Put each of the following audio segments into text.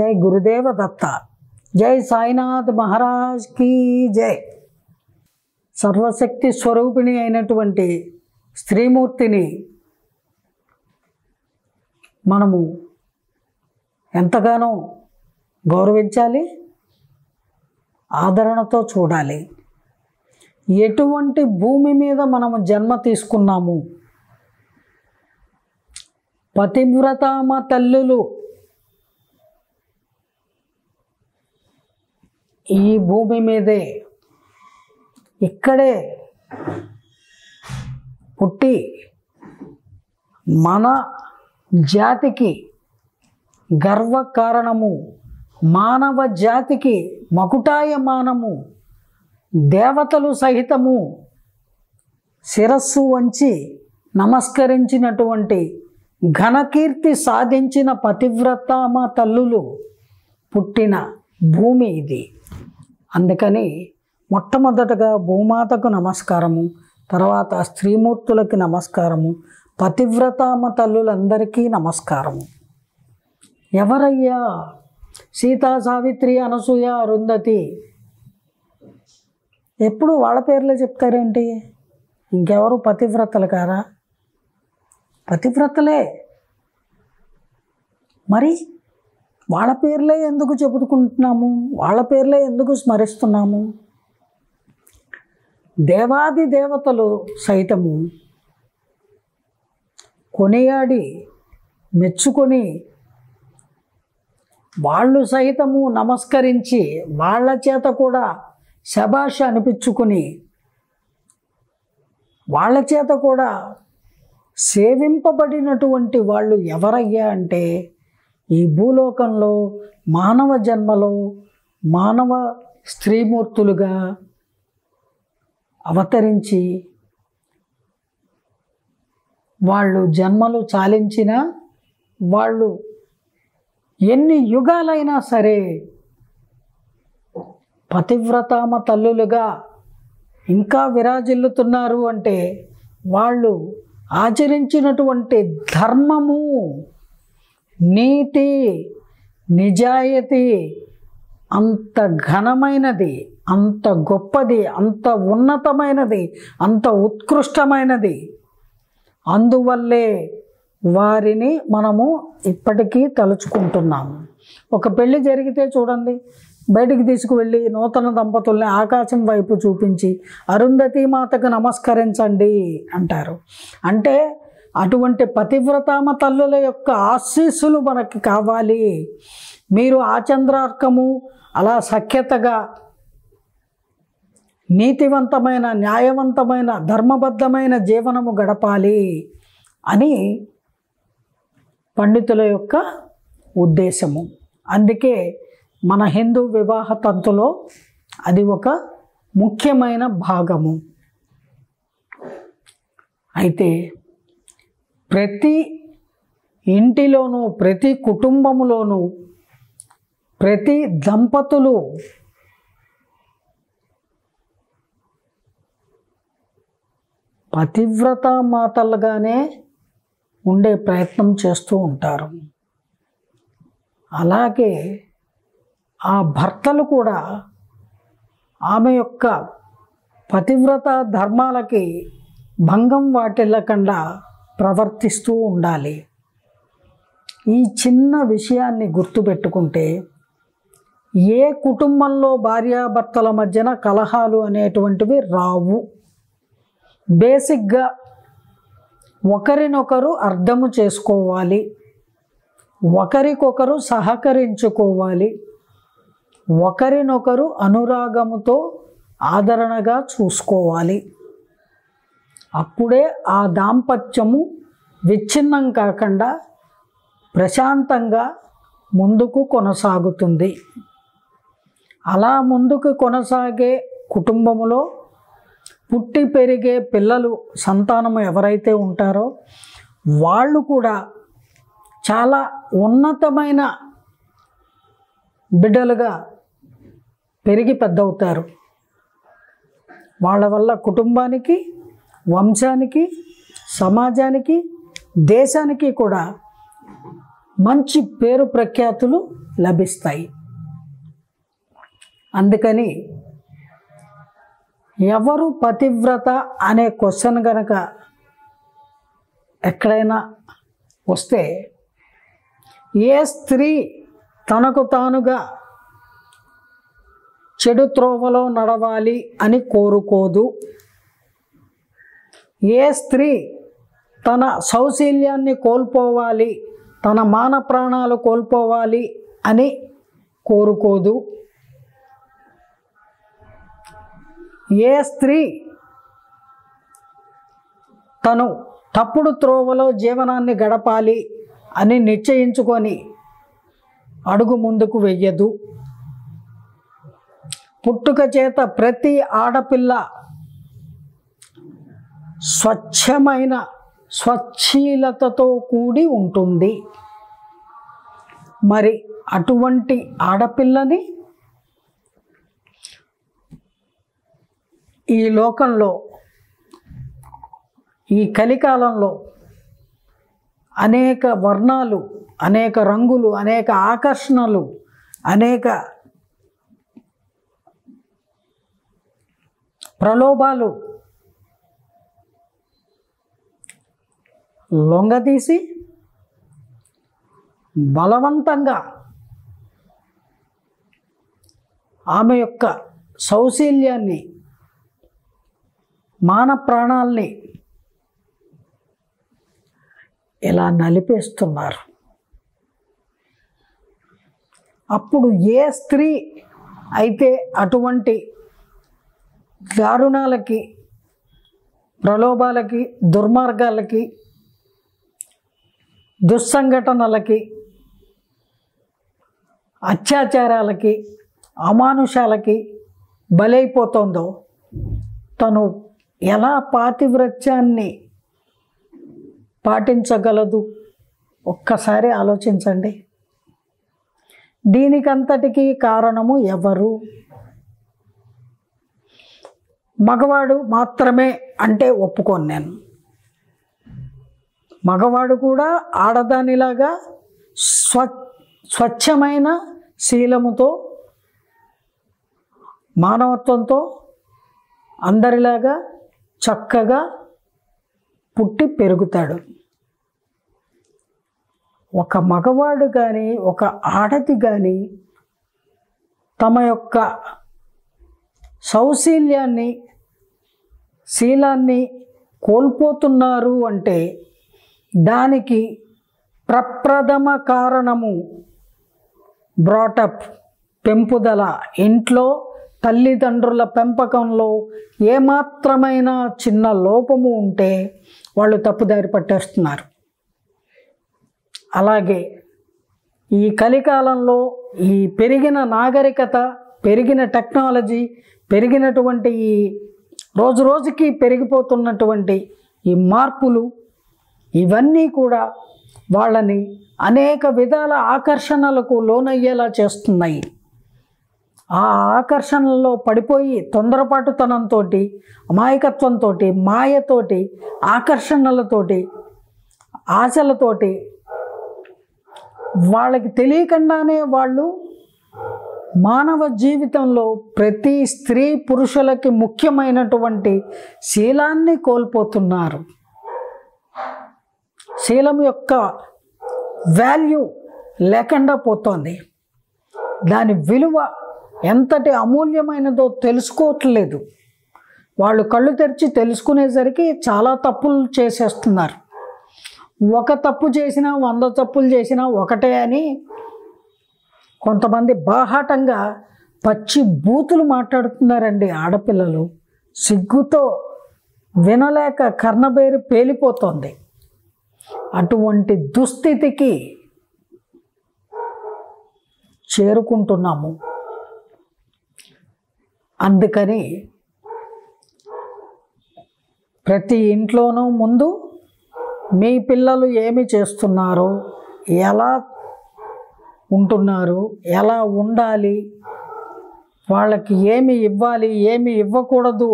జై గురుదేవ దత్త. జై సాయినాథ్ మహారాజ్ కీ జై. సర్వశక్తి స్వరూపిణి అయినటువంటి స్త్రీమూర్తిని మనము ఎంతగానో గౌరవించాలి ఆదరణతో చూడాలి. ఎటువంటి భూమి మీద మనము జన్మ తీసుకున్నాము? పతివ్రతామ తల్లులు ఈ భూమి మీదే ఇక్కడే పుట్టి మన జాతికి గర్వకారణము మానవ జాతికి మకుటాయమానము దేవతలు సహితము శిరస్సు వంచి నమస్కరించినటువంటి ఘనకీర్తి సాధించిన పతివ్రతామ తల్లులు పుట్టిన భూమి ఇది. అందుకని మొట్టమొదటగా భూమాతకు నమస్కారము తర్వాత స్త్రీమూర్తులకి నమస్కారము పతివ్రతామ తల్లులందరికీ నమస్కారము. ఎవరయ్యా? సీతా సావిత్రి అనసూయ అరుంధతి. ఎప్పుడు వాళ్ళ పేర్లే చెప్తారేంటి? ఇంకెవరు పతివ్రతలు కారా? పతివ్రతలే. మరి? వాళ్ళ పేర్లే ఎందుకు చెప్పుకుంటున్నాము వాళ్ళ పేర్లే ఎందుకు స్మరిస్తున్నాము? దేవాది దేవతలు సైతము కొనియాడి మెచ్చుకొని వాళ్ళు సైతము నమస్కరించి వాళ్ళ చేత కూడా శబాష అనిపించుకుని వాళ్ళ చేత కూడా సేవింపబడినటువంటి వాళ్ళు ఎవరయ్యా అంటే ఈ భూలోకంలో మానవ జన్మలో మానవ స్త్రీమూర్తులుగా అవతరించి వాళ్ళు జన్మలు చాలించిన వాళ్ళు ఎన్ని యుగాలైనా సరే పతివ్రతామ తల్లులుగా ఇంకా విరాజిల్లుతున్నారు అంటే వాళ్ళు ఆచరించినటువంటి ధర్మము నీతి నిజాయితీ అంత ఘనమైనది అంత గొప్పది అంత ఉన్నతమైనది అంత ఉత్కృష్టమైనది. అందువల్లే వారిని మనము ఇప్పటికీ తలుచుకుంటున్నాము ఒక పెళ్ళి జరిగితే చూడండి బయటికి తీసుకువెళ్ళి నూతన దంపతుల్ని ఆకాశం వైపు చూపించి అరుంధతి మాతకు నమస్కరించండి అంటారు. అంటే అటువంటి పతివ్రతామ తల్లుల యొక్క ఆశీస్సులు మనకి కావాలి. మీరు ఆచంద్రార్కము అలా సఖ్యతగా నీతివంతమైన న్యాయవంతమైన ధర్మబద్ధమైన జీవనము గడపాలి అని పండితుల యొక్క ఉద్దేశము. అందుకే మన హిందూ వివాహ తంతులో అది ఒక ముఖ్యమైన భాగము. అయితే ప్రతి ఇంటిలోనూ ప్రతి కుటుంబములోనూ ప్రతి దంపతులు పతివ్రత మాతలుగానే ఉండే ప్రయత్నం చేస్తూ ఉంటారు. అలాగే ఆ భర్తలు కూడా ఆమె యొక్క పతివ్రత ధర్మాలకి భంగం వాటిల్లకుండా ప్రవర్తిస్తూ ఉండాలి. ఈ చిన్న విషయాన్ని గుర్తుపెట్టుకుంటే ఏ కుటుంబంలో భార్యాభర్తల మధ్యన కలహాలు అనేటువంటివి రావు. బేసిక్గా ఒకరినొకరు అర్థము చేసుకోవాలి. ఒకరికొకరు సహకరించుకోవాలి. ఒకరినొకరు అనురాగముతో ఆదరణగా చూసుకోవాలి. అప్పుడే ఆ దాంపత్యము విచ్ఛిన్నం కాకుండా ప్రశాంతంగా ముందుకు కొనసాగుతుంది. అలా ముందుకు కొనసాగే కుటుంబములో పుట్టి పెరిగే పిల్లలు సంతానం ఎవరైతే ఉంటారో వాళ్ళు కూడా చాలా ఉన్నతమైన బిడ్డలుగా పెరిగి పెద్దవుతారు. వాళ్ళ వల్ల కుటుంబానికి వంశానికి సమాజానికి దేశానికి కూడా మంచి పేరు ప్రఖ్యాతులు లభిస్తాయి. అందుకని ఎవరు పతివ్రత అనే క్వశ్చన్ కనుక ఎక్కడైనా వస్తే ఏ స్త్రీ తనకు తానుగా చెడు త్రోవలో నడవాలి అని కోరుకోదు. ఏ స్త్రీ తన సౌశీల్యాన్ని కోల్పోవాలి తన మాన ప్రాణాలు కోల్పోవాలి అని కోరుకోదు. ఏ స్త్రీ తను తప్పుడు త్రోవలో జీవనాన్ని గడపాలి అని నిశ్చయించుకొని అడుగు ముందుకు వెయ్యదు. పుట్టుక చేత ప్రతి ఆడపిల్ల స్వచ్ఛమైన స్వచ్ఛీలతతో కూడి ఉంటుంది. మరి అటువంటి ఆడపిల్లని ఈ లోకంలో ఈ కలికాలంలో అనేక వర్ణాలు అనేక రంగులు అనేక ఆకర్షణలు అనేక ప్రలోభాలు లొంగతీసి బలవంతంగా ఆమె యొక్క సౌశీల్యాన్ని మాన ప్రాణాల్ని ఇలా నలిపేస్తున్నారు. అప్పుడు ఏ స్త్రీ అయితే అటువంటి దారుణాలకి ప్రలోభాలకి దుర్మార్గాలకి దుస్సంఘటనలకి అత్యాచారాలకి అమానుషాలకి బలైపోతుందో తను ఎలా పాతివ్రత్యాన్ని పాటించగలదు? ఒక్కసారి ఆలోచించండి. దీనికంతటికీ కారణము ఎవరు? మగవాడు మాత్రమే అంటే ఒప్పుకోను నేను. మగవాడు కూడా ఆడదానిలాగా స్వ స్వచ్ఛమైన శీలముతో మానవత్వంతో అందరిలాగా చక్కగా పుట్టి పెరుగుతాడు. ఒక మగవాడు కానీ ఒక ఆడది కానీ తమ యొక్క సౌశీల్యాన్ని శీలాన్ని కోల్పోతున్నారు అంటే దానికి ప్రప్రథమ కారణము బ్రాటప్ పెంపుదల. ఇంట్లో తల్లిదండ్రుల పెంపకంలో ఏమాత్రమైన చిన్న లోపము ఉంటే వాళ్ళు తప్పుదారి పట్టేస్తున్నారు. అలాగే ఈ కలికాలంలో ఈ పెరిగిన నాగరికత పెరిగిన టెక్నాలజీ పెరిగినటువంటి ఈ రోజు రోజుకి పెరిగిపోతున్నటువంటి ఈ మార్పులు ఇవన్నీ కూడా వాళ్ళని అనేక విధాల ఆకర్షణలకు లోనయ్యేలా చేస్తున్నాయి. ఆ ఆకర్షణలో పడిపోయి తొందరపాటుతనంతో అమాయకత్వంతో మాయతోటి ఆకర్షణలతోటి ఆశలతోటి వాళ్ళకి తెలియకుండానే వాళ్ళు మానవ జీవితంలో ప్రతి స్త్రీ పురుషులకి ముఖ్యమైనటువంటి శీలాన్ని కోల్పోతున్నారు. శీలం యొక్క వాల్యూ లేకుండా పోతోంది. దాని విలువ ఎంతటి అమూల్యమైనదో తెలుసుకోవట్లేదు. వాళ్ళు కళ్ళు తెరిచి తెలుసుకునేసరికి చాలా తప్పులు చేసేస్తున్నారు. ఒక తప్పు చేసినా వంద తప్పులు చేసినా ఒకటే అని కొంతమంది బాహాటంగా పచ్చి బూతులు మాట్లాడుతున్నారండి ఆడపిల్లలు. సిగ్గుతో వినలేక కర్ణబేరు పేలిపోతోంది. అటువంటి దుస్థితికి చేరుకుంటున్నాము. అందుకని ప్రతి ఇంట్లోనూ ముందు మీ పిల్లలు ఏమి చేస్తున్నారు ఎలా ఉంటున్నారు ఎలా ఉండాలి వాళ్ళకి ఏమి ఇవ్వాలి ఏమి ఇవ్వకూడదు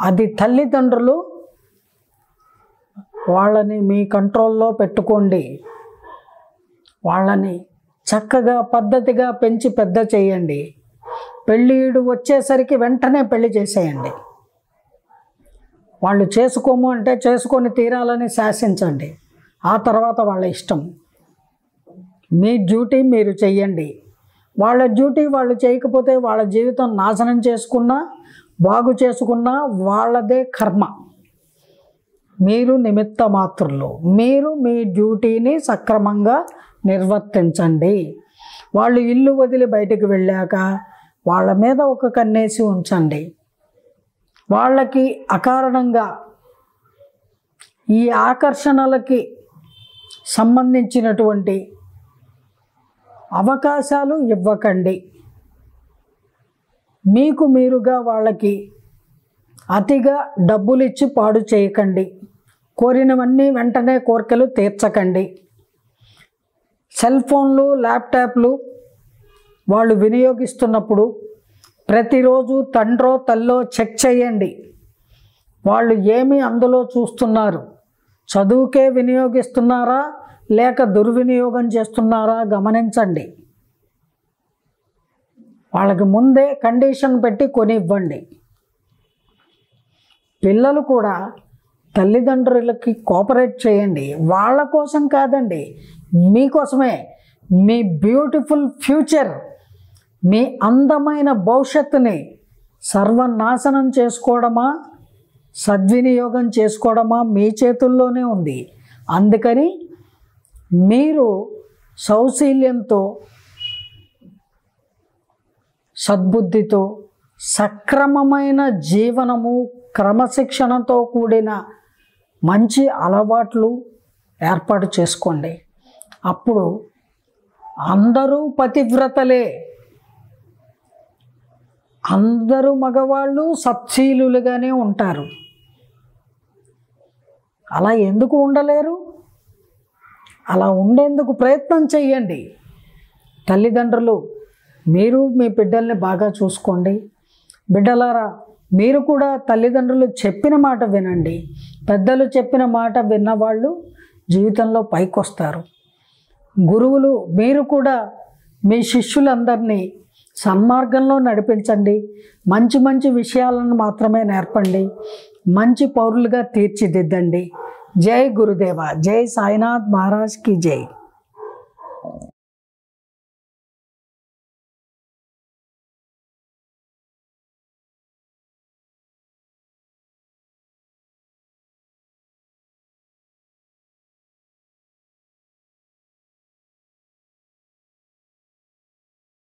అది తల్లిదండ్రులు వాళ్ళని మీ కంట్రోల్లో పెట్టుకోండి. వాళ్ళని చక్కగా పద్ధతిగా పెంచి పెద్ద చేయండి. పెళ్ళిడు వచ్చేసరికి వెంటనే పెళ్ళి చేసేయండి. వాళ్ళు చేసుకోము అంటే చేసుకొని తీరాలని శాసించండి. ఆ తర్వాత వాళ్ళ ఇష్టం. మీ డ్యూటీ మీరు చెయ్యండి. వాళ్ళ డ్యూటీ వాళ్ళు చేయకపోతే వాళ్ళ జీవితం నాశనం చేసుకున్నా బాగు చేసుకున్నా వాళ్ళదే కర్మ. మీరు నిమిత్త మాత్రులు మీరు మీ డ్యూటీని సక్రమంగా నిర్వర్తించండి. వాళ్ళు ఇల్లు వదిలి బయటికి వెళ్ళాక వాళ్ళ మీద ఒక కన్నేసి ఉంచండి. వాళ్ళకి అకారణంగా ఈ ఆకర్షణలకి సంబంధించినటువంటి అవకాశాలు ఇవ్వకండి. మీకు మీరుగా వాళ్ళకి అతిగా డబ్బులు ఇచ్చి పాడు చేయకండి. కోరినవన్నీ వెంటనే కోరికలు తీర్చకండి. సెల్ ఫోన్లు ల్యాప్టాప్లు వాళ్ళు వినియోగిస్తున్నప్పుడు ప్రతిరోజు తండ్రో తల్లో చెక్ చేయండి. వాళ్ళు ఏమి అందులో చూస్తున్నారు? చదువుకే వినియోగిస్తున్నారా? లేక దుర్వినియోగం చేస్తున్నారా? గమనించండి. వాళ్ళకి ముందే కండిషన్ పెట్టి కొనివ్వండి. పిల్లలు కూడా తల్లిదండ్రులకి కోఆపరేట్ చేయండి. వాళ్ళ కోసం కాదండి మీకోసమే మీ బ్యూటిఫుల్ ఫ్యూచర్ మీ అందమైన భవిష్యత్తుని సర్వనాశనం చేసుకోవడమా? సద్వినియోగం చేసుకోవడమా? మీ చేతుల్లోనే ఉంది. అందుకని మీరు సౌశీల్యంతో సద్బుద్ధితో సక్రమమైన జీవనము క్రమశిక్షణతో కూడిన మంచి అలవాట్లు ఏర్పాటు చేసుకోండి. అప్పుడు అందరూ పతివ్రతలే. అందరూ మగవాళ్ళు సత్శీలులుగానే ఉంటారు. అలా ఎందుకు ఉండలేరు? అలా ఉండేందుకు ప్రయత్నం చేయండి తల్లిదండ్రులు మీరు మీ బిడ్డల్ని బాగా చూసుకోండి. బిడ్డలారా మీరు కూడా తల్లిదండ్రులు చెప్పిన మాట వినండి. పెద్దలు చెప్పిన మాట విన్నవాళ్ళు జీవితంలో పైకొస్తారు. గురువులు మీరు కూడా మీ శిష్యులందరినీ సన్మార్గంలో నడిపించండి. మంచి మంచి విషయాలను మాత్రమే నేర్పండి. మంచి పౌరులుగా తీర్చిదిద్దండి. జై గురుదేవ జై సాయినాథ్ మహారాజ్కి జై.